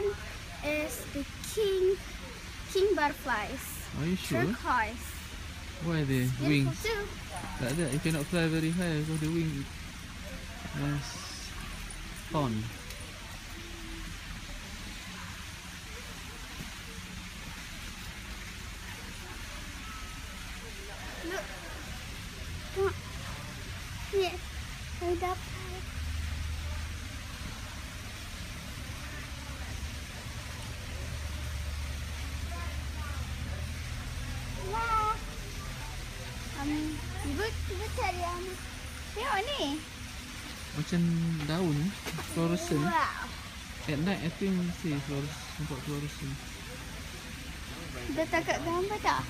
one is the king king butterflies. Are you sure? Turquoise. Why the Beautiful wings? too. Like that, you cannot fly very high because the wing has thorn. Look. Come on. Yeah. Hold up. Um, ibu, ibu cari yang Tengok ni. Macam daun, fluorescent. Wow. At night, I think see fluorescent, nampak fluorescent. Dia tak gambar tak?